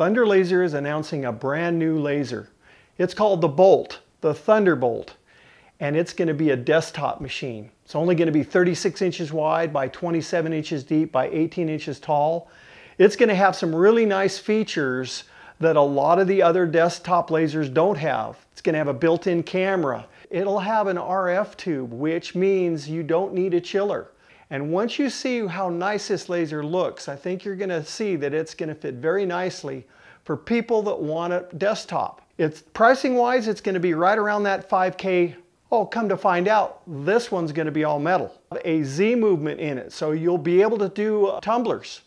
Thunder Laser is announcing a brand new laser. It's called the Bolt, the Thunderbolt, and it's going to be a desktop machine. It's only going to be 36 inches wide by 27 inches deep by 18 inches tall. It's going to have some really nice features that a lot of the other desktop lasers don't have. It's going to have a built-in camera. It'll have an RF tube, which means you don't need a chiller. And once you see how nice this laser looks, I think you're going to see that it's going to fit very nicely for people that want a desktop. It's pricing wise, it's going to be right around that 5K. Oh, come to find out, this one's going to be all metal. A Z movement in it, so you'll be able to do uh, tumblers.